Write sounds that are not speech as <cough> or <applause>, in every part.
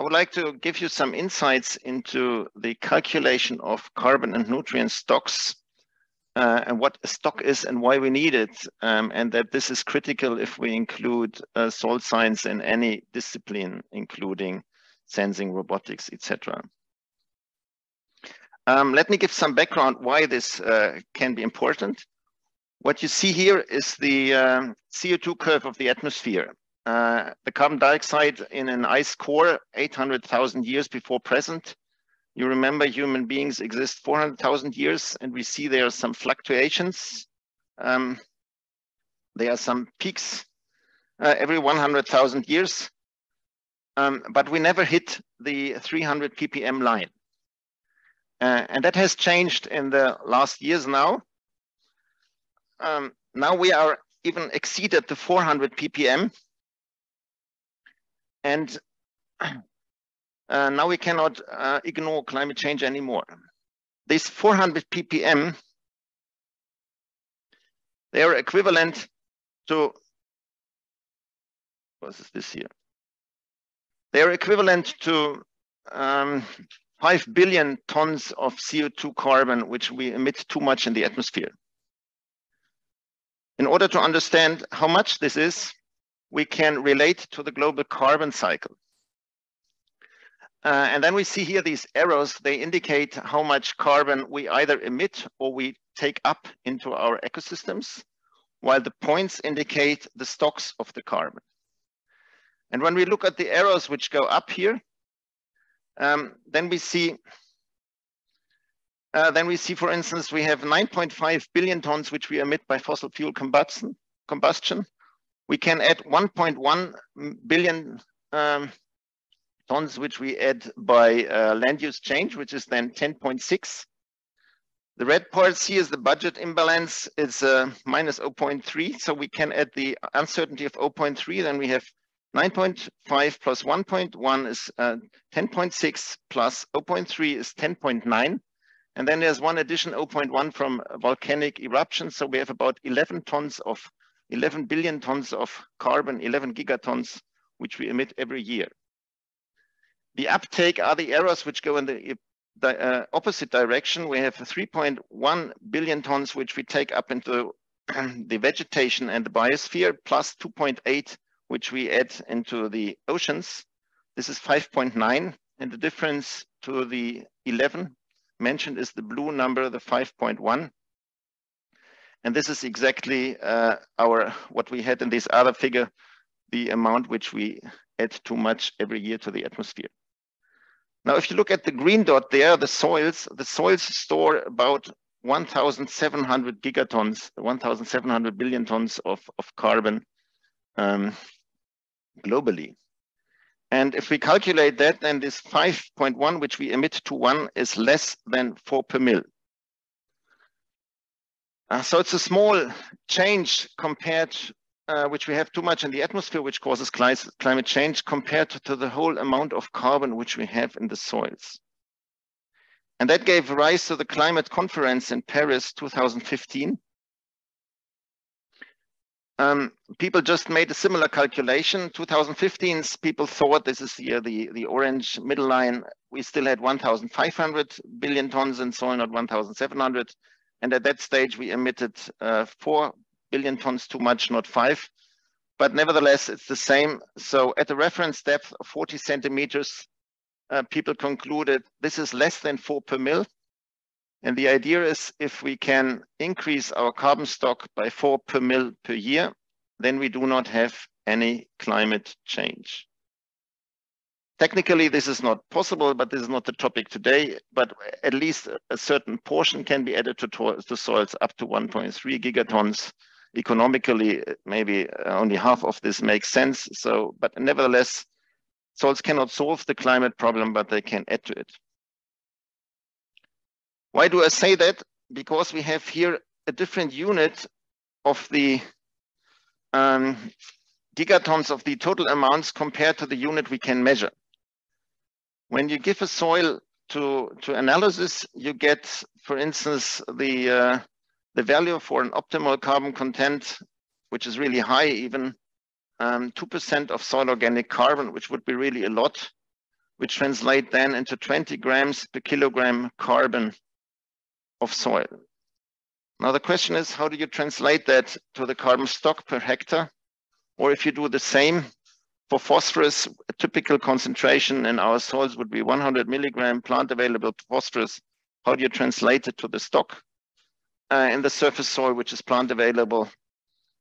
I would like to give you some insights into the calculation of carbon and nutrient stocks uh, and what a stock is and why we need it, um, and that this is critical if we include uh, soil science in any discipline, including sensing, robotics, etc. Um, let me give some background why this uh, can be important. What you see here is the um, CO2 curve of the atmosphere. Uh, the carbon dioxide in an ice core 800,000 years before present. You remember human beings exist 400,000 years and we see there are some fluctuations. Um, there are some peaks uh, every 100,000 years, um, but we never hit the 300 ppm line. Uh, and that has changed in the last years now. Um, now we are even exceeded the 400 ppm. And <clears throat> uh, now we cannot uh, ignore climate change anymore. These 400 ppm, they are equivalent to, what is this here? They are equivalent to um, 5 billion tons of CO2 carbon, which we emit too much in the atmosphere. In order to understand how much this is, we can relate to the global carbon cycle. Uh, and then we see here these arrows, they indicate how much carbon we either emit or we take up into our ecosystems, while the points indicate the stocks of the carbon. And when we look at the arrows which go up here, um, then we see, uh, then we see, for instance, we have 9.5 billion tons which we emit by fossil fuel combustion. combustion. We can add 1.1 billion um, tons which we add by uh, land use change, which is then 10.6. The red parts here is the budget imbalance. It's uh, minus 0.3. So we can add the uncertainty of 0.3. Then we have 9.5 plus 1.1 is uh, 10.6 plus 0.3 is 10.9. And then there's one addition 0.1 from volcanic eruption. So we have about 11 tons of 11 billion tons of carbon, 11 gigatons, which we emit every year. The uptake are the arrows which go in the, the uh, opposite direction. We have 3.1 billion tons, which we take up into <clears throat> the vegetation and the biosphere, plus 2.8 which we add into the oceans. This is 5.9, and the difference to the 11 mentioned is the blue number, the 5.1. And this is exactly uh, our what we had in this other figure, the amount which we add too much every year to the atmosphere. Now, if you look at the green dot there, the soils, the soils store about 1,700 gigatons, 1,700 billion tons of, of carbon um, globally. And if we calculate that, then this 5.1, which we emit to one, is less than 4 per mil. Uh, so it's a small change compared, uh, which we have too much in the atmosphere, which causes climate change, compared to, the whole amount of carbon which we have in the soils. And that gave rise to the climate conference in Paris 2015, um, people just made a similar calculation. 2015, people thought this is the, the orange middle line. We still had 1,500 billion tons in soil, not 1,700. And at that stage, we emitted uh, 4 billion tons too much, not 5. But nevertheless, it's the same. So at the reference depth of 40 centimeters, uh, people concluded this is less than 4 per mil. And the idea is if we can increase our carbon stock by four per mil per year, then we do not have any climate change. Technically, this is not possible, but this is not the topic today. But at least a certain portion can be added to, to soils up to 1.3 gigatons. Economically, maybe only half of this makes sense. So, but nevertheless, soils cannot solve the climate problem, but they can add to it. Why do I say that? Because we have here a different unit of the um, gigatons of the total amounts compared to the unit we can measure. When you give a soil to, to analysis, you get, for instance, the, uh, the value for an optimal carbon content, which is really high, even 2% um, of soil organic carbon, which would be really a lot which translate then into 20 grams per kilogram carbon of soil. Now the question is, how do you translate that to the carbon stock per hectare? Or if you do the same for phosphorus, a typical concentration in our soils would be 100 milligram plant available phosphorus. How do you translate it to the stock uh, in the surface soil, which is plant available,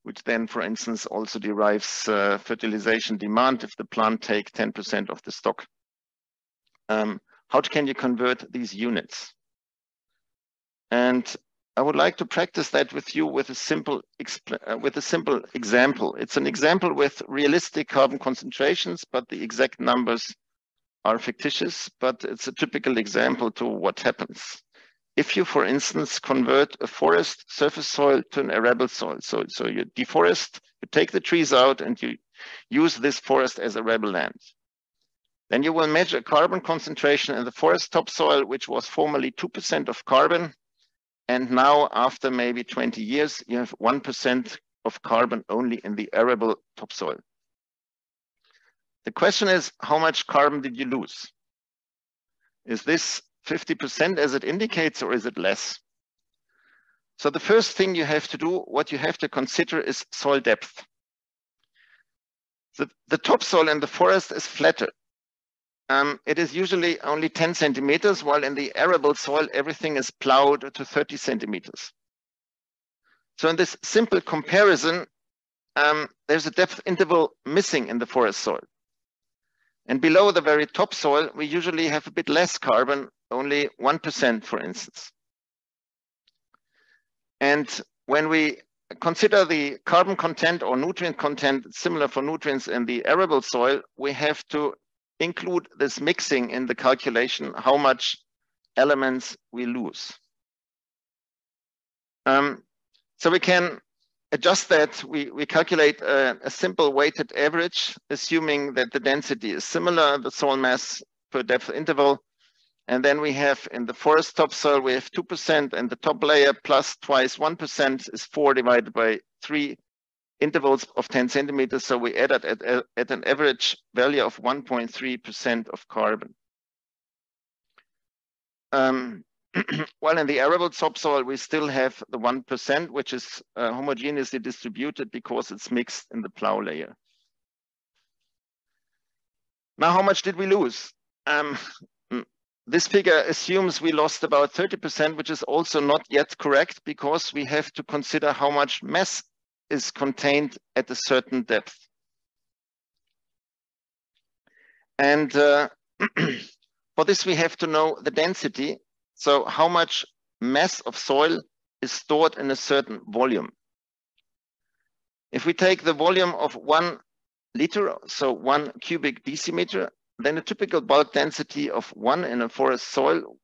which then, for instance, also derives uh, fertilization demand if the plant take 10% of the stock. Um, how can you convert these units? And I would like to practice that with you with a simple uh, with a simple example. It's an example with realistic carbon concentrations, but the exact numbers are fictitious, but it's a typical example to what happens. If you, for instance, convert a forest surface soil to an arable soil, so, so you deforest, you take the trees out and you use this forest as arable land. Then you will measure carbon concentration in the forest topsoil, which was formerly 2% of carbon, and now after maybe 20 years, you have 1% of carbon only in the arable topsoil. The question is, how much carbon did you lose? Is this 50% as it indicates, or is it less? So the first thing you have to do, what you have to consider is soil depth. The, the topsoil in the forest is flatter um, it is usually only 10 centimeters, while in the arable soil, everything is plowed to 30 centimeters. So in this simple comparison, um, there's a depth interval missing in the forest soil. And below the very top soil, we usually have a bit less carbon, only 1%, for instance. And when we consider the carbon content or nutrient content similar for nutrients in the arable soil, we have to include this mixing in the calculation, how much elements we lose. Um, so we can adjust that. We, we calculate a, a, simple weighted average, assuming that the density is similar, the soil mass per depth interval. And then we have in the forest topsoil, we have 2% and the top layer plus twice 1% is 4 divided by 3 intervals of 10 centimeters. So we added at, at, at an average value of 1.3% of carbon. Um, <clears throat> while in the arable topsoil, we still have the 1%, which is uh, homogeneously distributed because it's mixed in the plow layer. Now, how much did we lose? Um, <laughs> this figure assumes we lost about 30%, which is also not yet correct because we have to consider how much mass is contained at a certain depth. And uh, <clears throat> for this, we have to know the density. So how much mass of soil is stored in a certain volume. If we take the volume of one liter, so one cubic decimeter, then a typical bulk density of one in a forest soil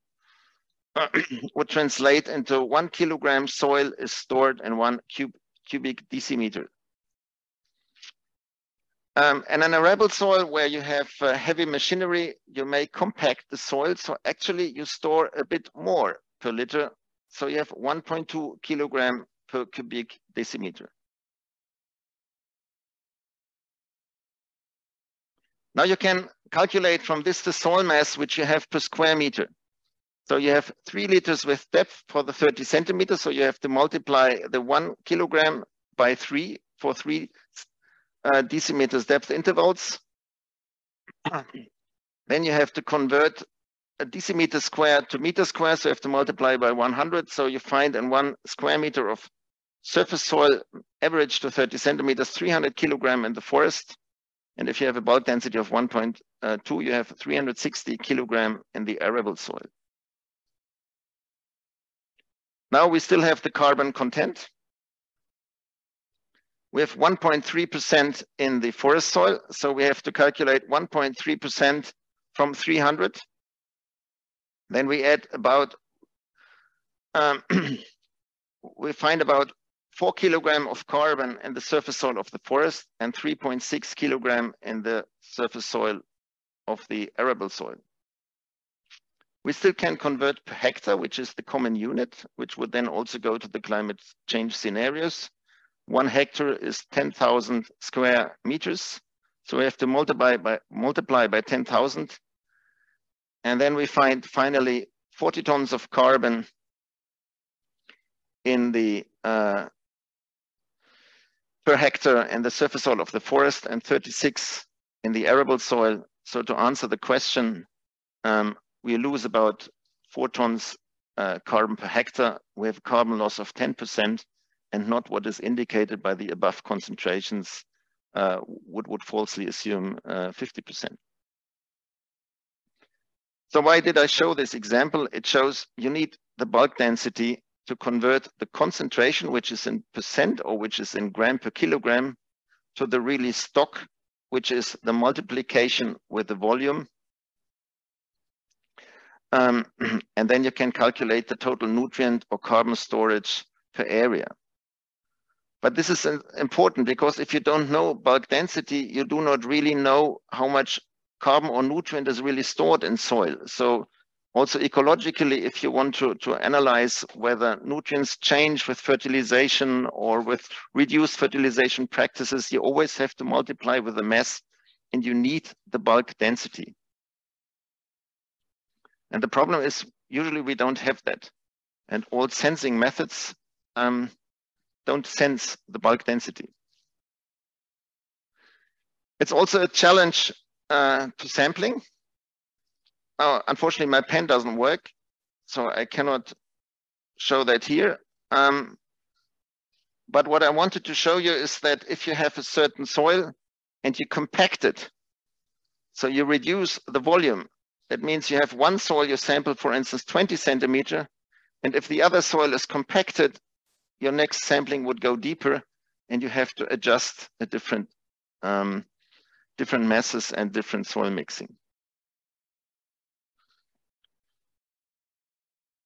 <clears throat> would translate into one kilogram soil is stored in one cube cubic decimeter. Um, and in a arable soil where you have uh, heavy machinery, you may compact the soil. So actually you store a bit more per liter. So you have 1.2 kilogram per cubic decimeter. Now you can calculate from this the soil mass which you have per square meter. So you have three liters with depth for the 30 centimeters. So you have to multiply the one kilogram by three for three uh, decimeters depth intervals. <clears throat> then you have to convert a decimeter square to meter square. So you have to multiply by 100. So you find in one square meter of surface soil average to 30 centimeters, 300 kilogram in the forest. And if you have a bulk density of 1.2, uh, you have 360 kilogram in the arable soil. Now we still have the carbon content. We have 1.3% in the forest soil, so we have to calculate 1.3% from 300. Then we add about, um, <clears throat> we find about four kilogram of carbon in the surface soil of the forest and 3.6 kilogram in the surface soil of the arable soil. We still can convert per hectare, which is the common unit, which would then also go to the climate change scenarios. One hectare is 10,000 square meters. So we have to multiply by, multiply by 10,000 And then we find finally 40 tons of carbon in the uh, per hectare in the surface soil of the forest and 36 in the arable soil. So to answer the question, um, we lose about four tons uh, carbon per hectare. We have carbon loss of 10% and not what is indicated by the above concentrations uh, would, would falsely assume 50%. Uh, so why did I show this example? It shows you need the bulk density to convert the concentration, which is in percent or which is in gram per kilogram, to the really stock, which is the multiplication with the volume. Um, <clears throat> and then you can calculate the total nutrient or carbon storage per area. But this is important because if you don't know bulk density, you do not really know how much carbon or nutrient is really stored in soil. So also ecologically, if you want to, to analyze whether nutrients change with fertilization or with reduced fertilization practices, you always have to multiply with the mass and you need the bulk density. And the problem is usually we don't have that. And all sensing methods um, don't sense the bulk density. It's also a challenge uh, to sampling. Oh, unfortunately, my pen doesn't work, so I cannot show that here. Um, but what I wanted to show you is that if you have a certain soil and you compact it, so you reduce the volume, that means you have one soil you sample, for instance, 20 centimeter, and if the other soil is compacted, your next sampling would go deeper and you have to adjust a different um, different masses and different soil mixing.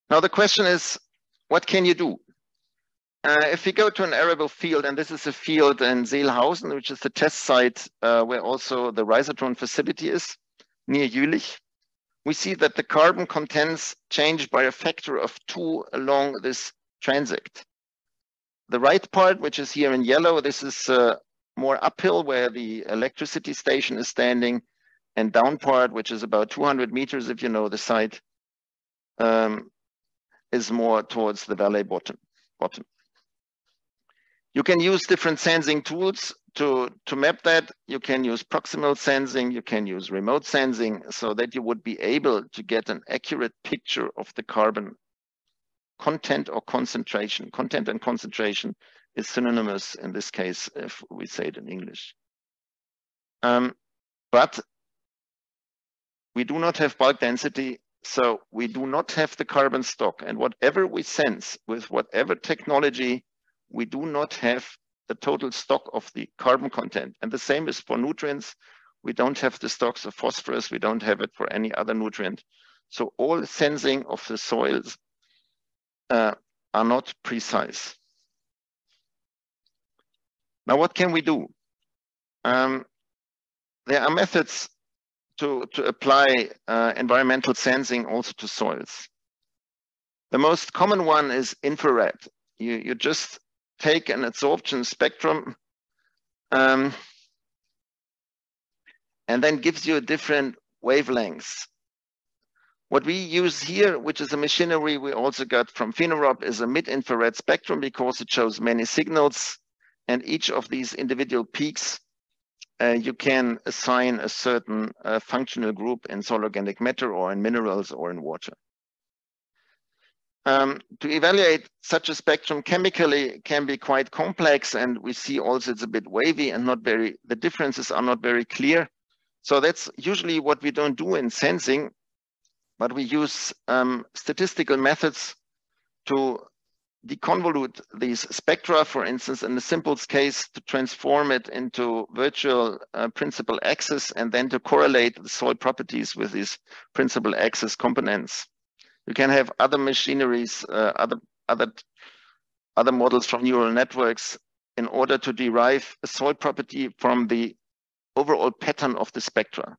Now the question is, what can you do? Uh, if we go to an arable field, and this is a field in Selhausen, which is the test site uh, where also the Rhizotron facility is, near Jülich, we see that the carbon contents change by a factor of two along this transect. The right part, which is here in yellow, this is uh, more uphill where the electricity station is standing and down part, which is about 200 meters if you know the site, um, is more towards the valley bottom. bottom. You can use different sensing tools to, to map that. You can use proximal sensing, you can use remote sensing so that you would be able to get an accurate picture of the carbon content or concentration. Content and concentration is synonymous in this case if we say it in English. Um, but we do not have bulk density, so we do not have the carbon stock. And whatever we sense with whatever technology, we do not have the total stock of the carbon content. And the same is for nutrients. We don't have the stocks of phosphorus. We don't have it for any other nutrient. So all sensing of the soils uh, are not precise. Now, what can we do? Um, there are methods to, to apply uh, environmental sensing also to soils. The most common one is infrared. You, you just take an absorption spectrum um, and then gives you a different wavelengths. What we use here, which is a machinery we also got from Phenorob, is a mid-infrared spectrum because it shows many signals and each of these individual peaks, uh, you can assign a certain uh, functional group in soil organic matter or in minerals or in water. Um, to evaluate such a spectrum chemically can be quite complex and we see also it's a bit wavy and not very, the differences are not very clear. So that's usually what we don't do in sensing, but we use um, statistical methods to deconvolute these spectra, for instance, in the simplest case, to transform it into virtual uh, principal axis and then to correlate the soil properties with these principal axis components. You can have other machineries, uh, other, other, other models from neural networks in order to derive a soil property from the overall pattern of the spectra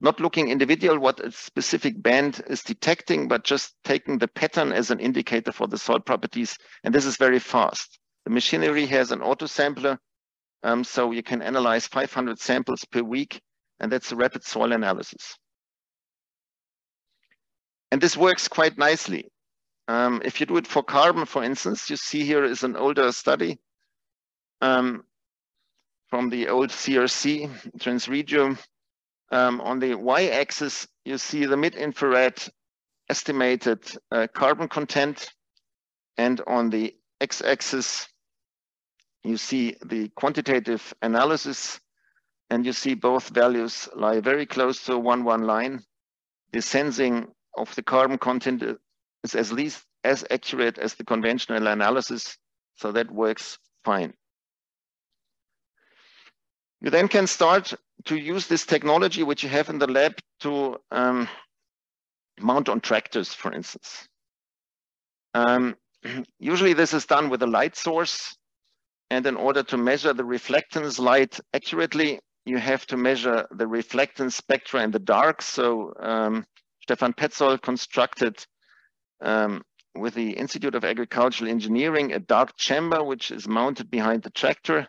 not looking individual what a specific band is detecting, but just taking the pattern as an indicator for the soil properties. And this is very fast. The machinery has an auto sampler, um, so you can analyze 500 samples per week, and that's a rapid soil analysis. And this works quite nicely. Um, if you do it for carbon, for instance, you see here is an older study um, from the old CRC, Transregio. Um, on the y-axis, you see the mid-infrared estimated uh, carbon content. And on the x-axis, you see the quantitative analysis. And you see both values lie very close to a 1-1 line. The sensing of the carbon content is at least as accurate as the conventional analysis, so that works fine. You then can start to use this technology which you have in the lab to um, mount on tractors, for instance. Um, <clears throat> usually this is done with a light source. And in order to measure the reflectance light accurately, you have to measure the reflectance spectra in the dark. So um, Stefan Pätzold constructed um, with the Institute of Agricultural Engineering a dark chamber which is mounted behind the tractor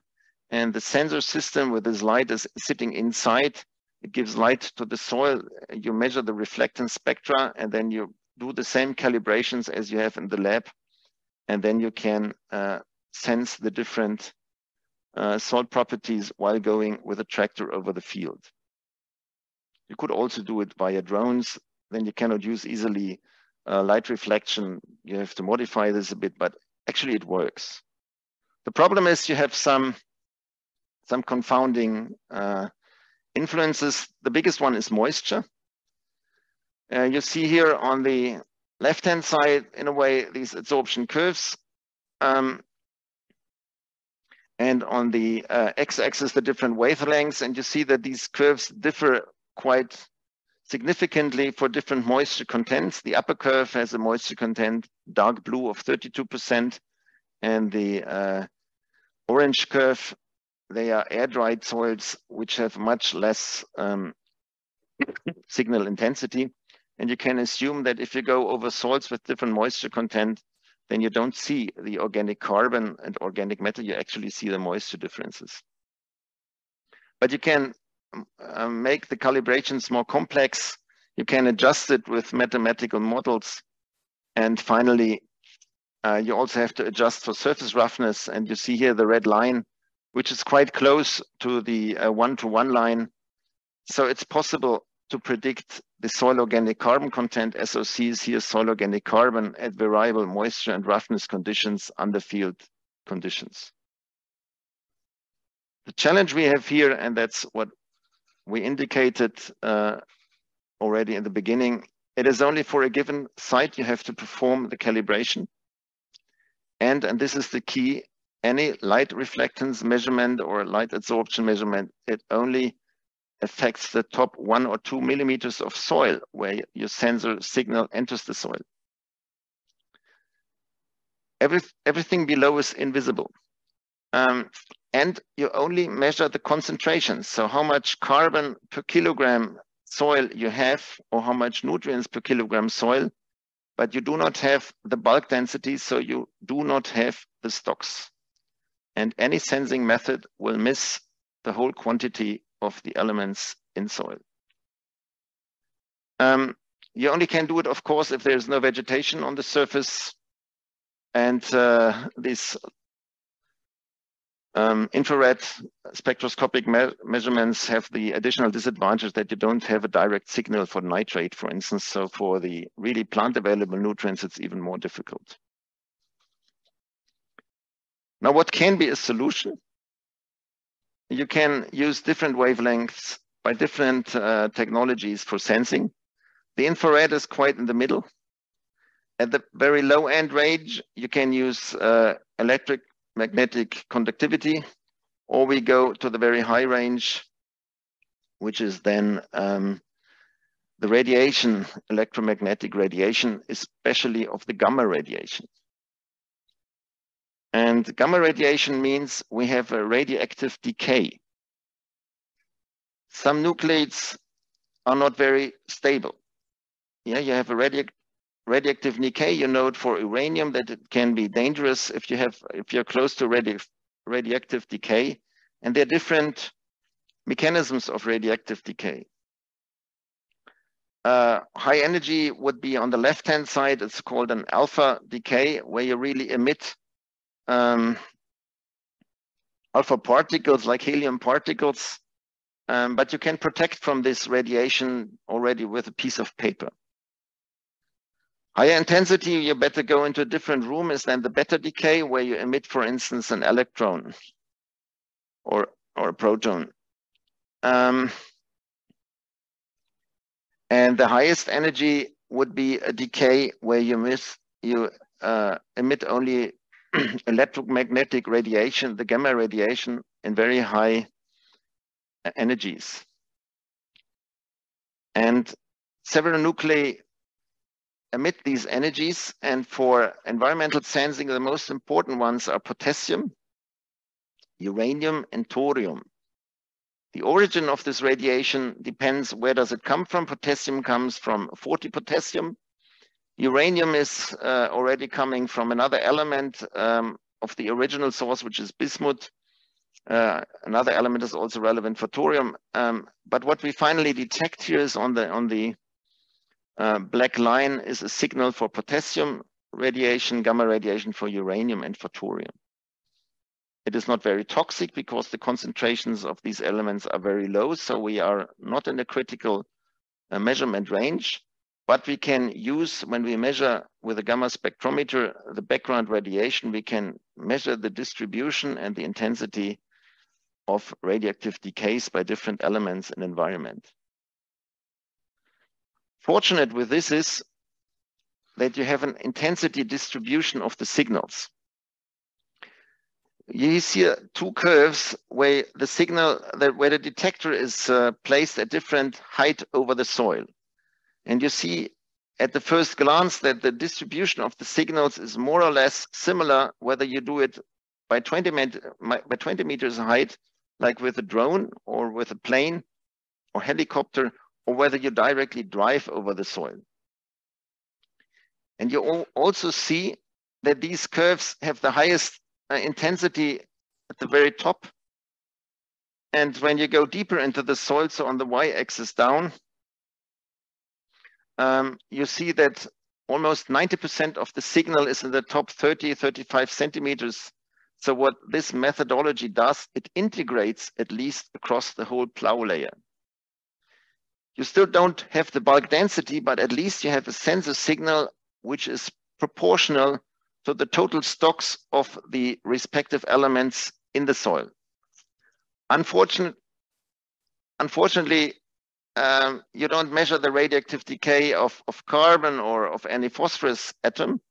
and the sensor system with this light is sitting inside. It gives light to the soil. You measure the reflectance spectra and then you do the same calibrations as you have in the lab. And then you can uh, sense the different uh, soil properties while going with a tractor over the field. You could also do it via drones then you cannot use easily uh, light reflection. You have to modify this a bit, but actually it works. The problem is you have some, some confounding uh, influences. The biggest one is moisture. Uh, you see here on the left-hand side, in a way, these absorption curves. Um, and on the uh, x-axis, the different wavelengths. And you see that these curves differ quite significantly for different moisture contents. The upper curve has a moisture content dark blue of 32%, and the uh, orange curve, they are air-dried soils which have much less um, <coughs> signal intensity. And you can assume that if you go over soils with different moisture content, then you don't see the organic carbon and organic matter, you actually see the moisture differences. But you can uh, make the calibrations more complex. You can adjust it with mathematical models. And finally, uh, you also have to adjust for surface roughness. And you see here the red line, which is quite close to the uh, one-to-one -one line. So it's possible to predict the soil organic carbon content, SOCs here, soil organic carbon at variable moisture and roughness conditions under field conditions. The challenge we have here, and that's what we indicated uh, already in the beginning, it is only for a given site you have to perform the calibration. And, and this is the key, any light reflectance measurement or light absorption measurement, it only affects the top one or two millimeters of soil where your sensor signal enters the soil. Every, everything below is invisible. Um, and you only measure the concentration. So how much carbon per kilogram soil you have or how much nutrients per kilogram soil, but you do not have the bulk density, so you do not have the stocks. And any sensing method will miss the whole quantity of the elements in soil. Um, you only can do it, of course, if there's no vegetation on the surface. And uh, these um, infrared spectroscopic me measurements have the additional disadvantage that you don't have a direct signal for nitrate, for instance. So for the really plant available nutrients, it's even more difficult. Now, what can be a solution? You can use different wavelengths by different uh, technologies for sensing. The infrared is quite in the middle. At the very low end range, you can use uh, electric magnetic conductivity, or we go to the very high range, which is then um, the radiation, electromagnetic radiation, especially of the gamma radiation. And gamma radiation means we have a radioactive decay. Some nucleates are not very stable. Yeah, you have a radio radioactive decay, you know for uranium that it can be dangerous if you have if you're close to radio, radioactive decay. And there are different mechanisms of radioactive decay. Uh, high energy would be on the left-hand side. It's called an alpha decay, where you really emit um, alpha particles like helium particles, um, but you can protect from this radiation already with a piece of paper. Higher intensity, you better go into a different room is then the beta decay, where you emit, for instance, an electron or, or a proton. Um, and the highest energy would be a decay where you miss you uh, emit only <clears throat> electromagnetic radiation, the gamma radiation in very high energies. And several nuclei emit these energies. And for environmental sensing, the most important ones are potassium, uranium, and thorium. The origin of this radiation depends where does it come from. Potassium comes from 40 potassium. Uranium is uh, already coming from another element um, of the original source, which is bismuth. Uh, another element is also relevant for thorium. Um, but what we finally detect here is on the on the uh, black line is a signal for potassium radiation, gamma radiation for uranium and for thorium. It is not very toxic because the concentrations of these elements are very low. So we are not in a critical uh, measurement range, but we can use, when we measure with a gamma spectrometer, the background radiation, we can measure the distribution and the intensity of radioactive decays by different elements in environment. Fortunate with this is that you have an intensity distribution of the signals. You see two curves where the signal that where the detector is uh, placed at different height over the soil. And you see at the first glance that the distribution of the signals is more or less similar whether you do it by 20 meter, by 20 meters height like with a drone or with a plane or helicopter or whether you directly drive over the soil and you also see that these curves have the highest uh, intensity at the very top. And when you go deeper into the soil, so on the y-axis down, um, you see that almost 90% of the signal is in the top 30, 35 centimeters. So what this methodology does, it integrates at least across the whole plow layer. You still don't have the bulk density, but at least you have a sensor signal which is proportional to the total stocks of the respective elements in the soil. Unfortunate, unfortunately, um, you don't measure the radioactive decay of, of carbon or of any phosphorus atom,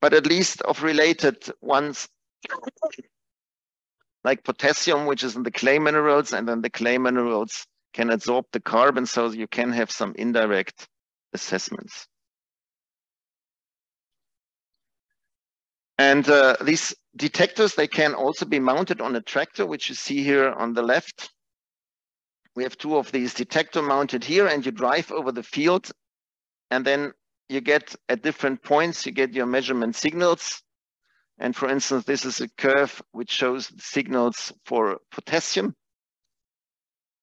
but at least of related ones <coughs> like potassium, which is in the clay minerals, and then the clay minerals can absorb the carbon, so you can have some indirect assessments. And uh, these detectors, they can also be mounted on a tractor, which you see here on the left. We have two of these detector mounted here and you drive over the field and then you get at different points, you get your measurement signals. And for instance, this is a curve which shows signals for potassium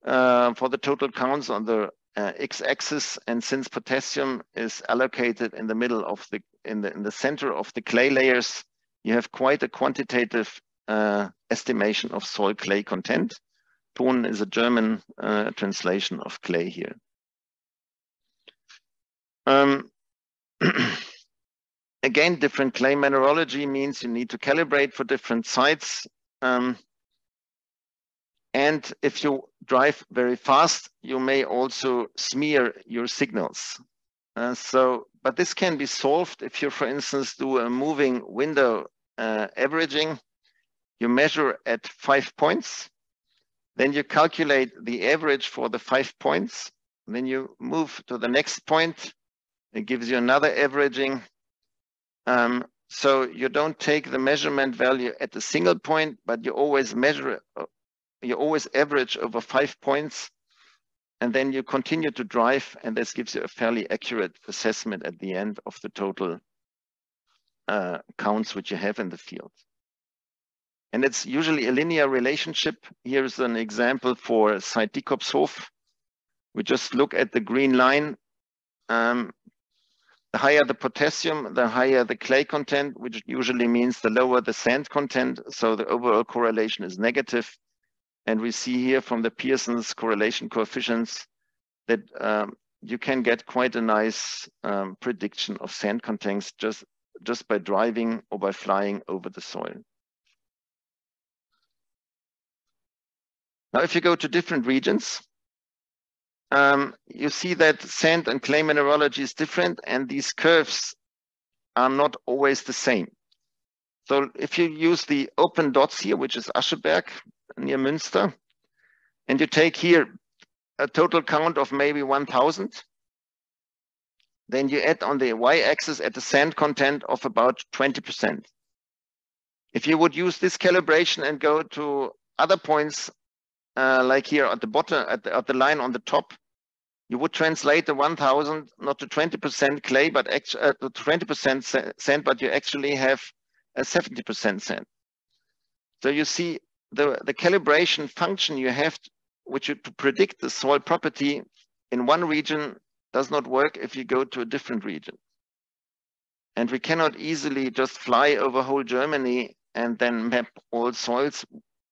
uh, for the total counts on the uh, x-axis. And since potassium is allocated in the middle of the in the in the center of the clay layers, you have quite a quantitative uh, estimation of soil clay content. Ton is a German uh, translation of clay here. Um, <clears throat> again, different clay mineralogy means you need to calibrate for different sites. Um, and if you drive very fast, you may also smear your signals. Uh, so, but this can be solved if you, for instance, do a moving window uh, averaging. You measure at five points, then you calculate the average for the five points. Then you move to the next point. It gives you another averaging. Um, so you don't take the measurement value at a single point, but you always measure, uh, you always average over five points and then you continue to drive and this gives you a fairly accurate assessment at the end of the total uh, counts which you have in the field. And it's usually a linear relationship. Here's an example for site Dikopshof. We just look at the green line. Um, the higher the potassium, the higher the clay content, which usually means the lower the sand content. So the overall correlation is negative. And we see here from the Pearson's correlation coefficients that um, you can get quite a nice um, prediction of sand contents just, just by driving or by flying over the soil. Now, if you go to different regions, um, you see that sand and clay mineralogy is different and these curves are not always the same. So if you use the open dots here, which is Ascheberg near Münster, and you take here a total count of maybe 1000, then you add on the y-axis at the sand content of about 20%. If you would use this calibration and go to other points, uh, like here at the bottom, at the, at the line on the top, you would translate the 1000 not to 20% clay, but actually uh, to 20% sand, but you actually have a 70% sand. So you see the, the calibration function you have, to, which you, to predict the soil property in one region does not work if you go to a different region. And we cannot easily just fly over whole Germany and then map all soils.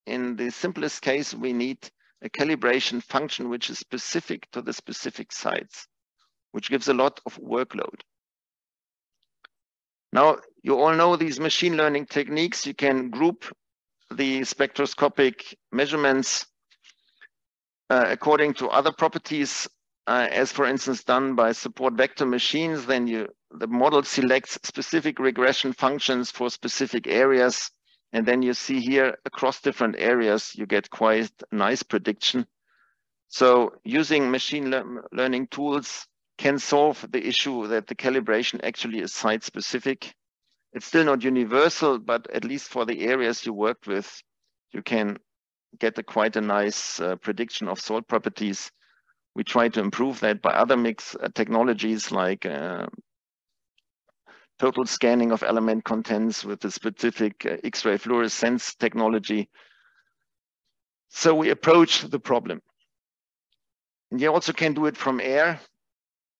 In the simplest case, we need a calibration function which is specific to the specific sites, which gives a lot of workload. Now, you all know these machine learning techniques. You can group the spectroscopic measurements uh, according to other properties, uh, as for instance done by support vector machines. Then you the model selects specific regression functions for specific areas and then you see here across different areas, you get quite nice prediction. So using machine le learning tools can solve the issue that the calibration actually is site specific. It's still not universal, but at least for the areas you work with, you can get a quite a nice uh, prediction of soil properties. We try to improve that by other mix uh, technologies like uh, total scanning of element contents with the specific uh, X-ray fluorescence technology. So we approach the problem. And you also can do it from air.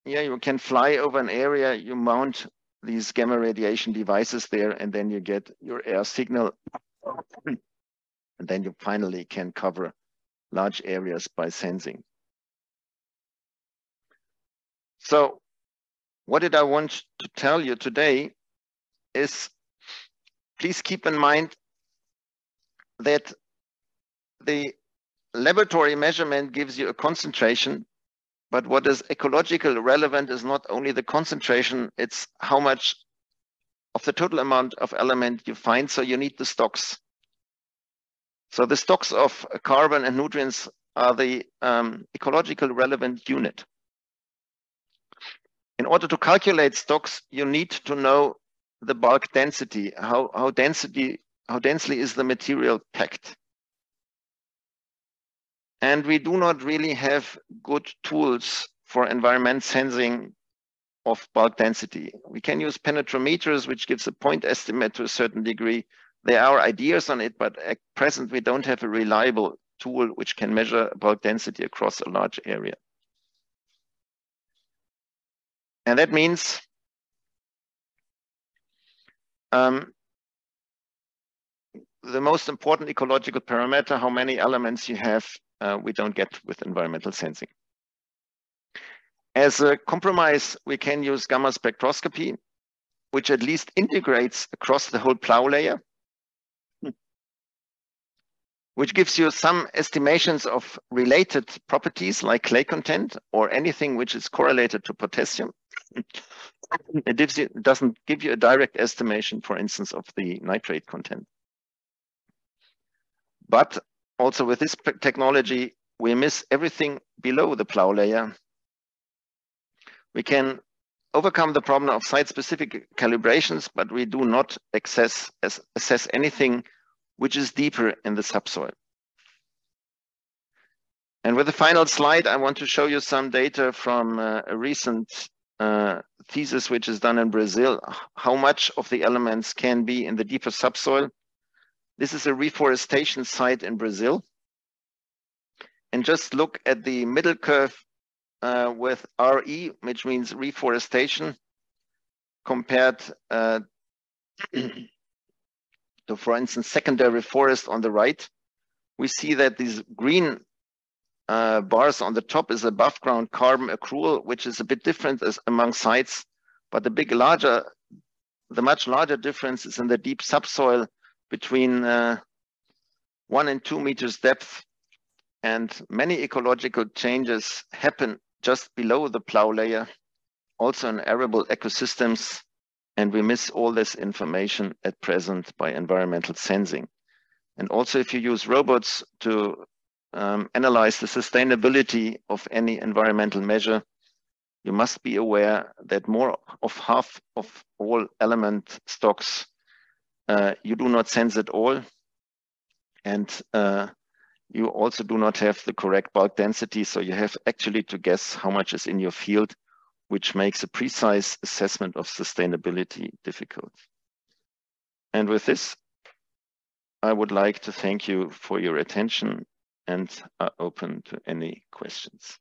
Yeah, you can fly over an area, you mount these gamma radiation devices there, and then you get your air signal. and then you finally can cover large areas by sensing. So what did I want to tell you today is please keep in mind that the laboratory measurement gives you a concentration, but what is ecological relevant is not only the concentration, it's how much of the total amount of element you find. So you need the stocks. So the stocks of carbon and nutrients are the um, ecological relevant unit. In order to calculate stocks, you need to know the bulk density, how, how density, how densely is the material packed. And we do not really have good tools for environment sensing of bulk density. We can use penetrometers, which gives a point estimate to a certain degree. There are ideas on it, but at present we don't have a reliable tool which can measure bulk density across a large area. And that means um, the most important ecological parameter, how many elements you have, uh, we don't get with environmental sensing. As a compromise, we can use gamma spectroscopy, which at least integrates across the whole plow layer, which gives you some estimations of related properties like clay content or anything which is correlated to potassium. <laughs> it you, doesn't give you a direct estimation, for instance, of the nitrate content. But also with this technology, we miss everything below the plow layer. We can overcome the problem of site-specific calibrations, but we do not access, assess anything which is deeper in the subsoil. And with the final slide, I want to show you some data from uh, a recent uh, thesis which is done in Brazil, how much of the elements can be in the deeper subsoil. This is a reforestation site in Brazil. And just look at the middle curve uh, with RE, which means reforestation, compared uh, <clears throat> to, for instance, secondary forest on the right, we see that these green uh, bars on the top is above ground carbon accrual, which is a bit different as among sites, but the big larger, the much larger difference is in the deep subsoil between uh, one and two meters depth. And many ecological changes happen just below the plow layer, also in arable ecosystems. And we miss all this information at present by environmental sensing. And also if you use robots to um, analyze the sustainability of any environmental measure, you must be aware that more of half of all element stocks uh, you do not sense at all. And uh, you also do not have the correct bulk density. So you have actually to guess how much is in your field, which makes a precise assessment of sustainability difficult. And with this, I would like to thank you for your attention and are open to any questions.